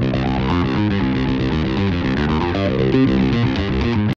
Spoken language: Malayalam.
Thank you.